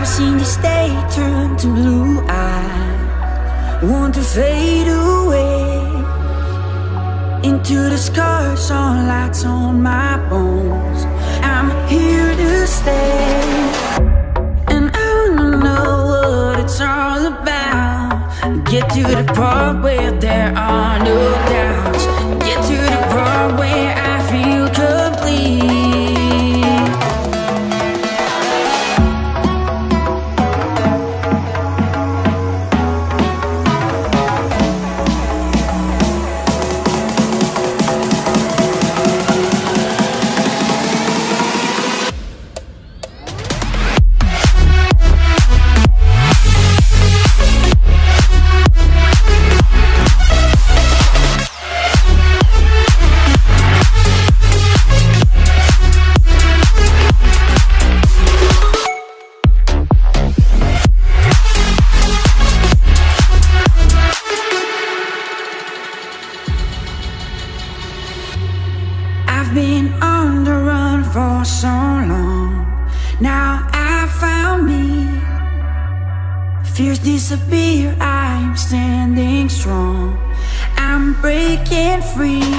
I've seen this day turn to blue eyes, want to fade away into the scars on lights on my bones. I'm here to stay, and I wanna know what it's all about. Get to the part where there are no disappear, I'm standing strong. I'm breaking free.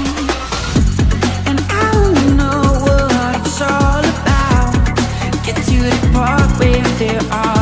And I wanna know what it's all about. Get to the part where there are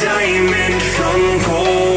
diamond from gold